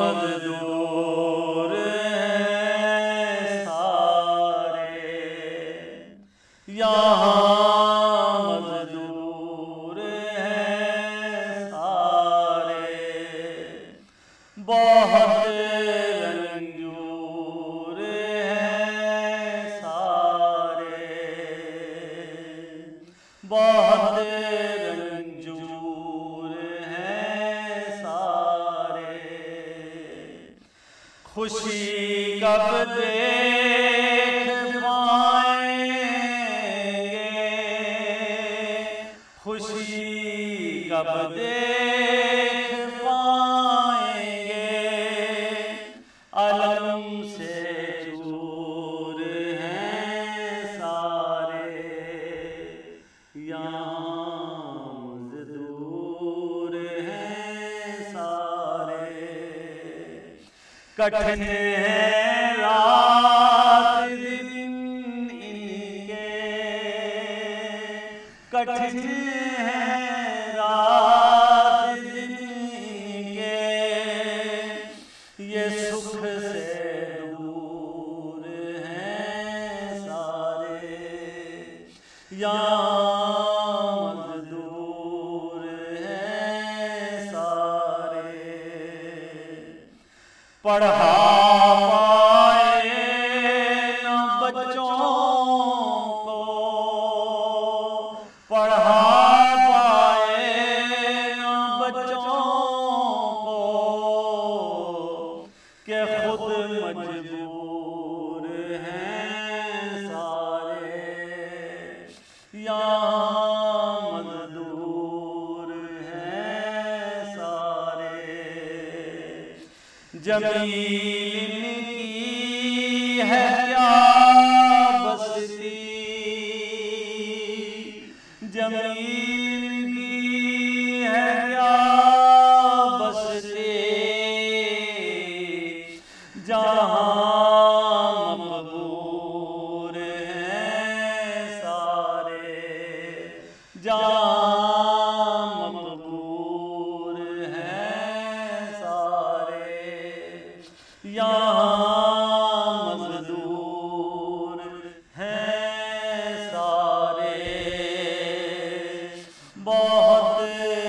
مزدور ہیں سارے یہاں مزدور سارے بہت خوشی کب دیکھ پائیں۔ گے خوشی کب دیکھ پائیں۔ گے علم سے چور ہیں سارے۔ یہاں کٹھن ہے رات دن ان کے کٹھن ہے رات دن کے یہ سکھ سے دور ہیں سارے۔ یہاں پڑھا پائے نہ بچوں کو پڑھا پائے نہ بچوں کو کہ خود مجبور جمیل کی ہے کیا بستی؟ جمیل کی ہے کیا بستی؟ جہاں مقبور ہیں سارے، جہاں مزدور ہیں سارے بہت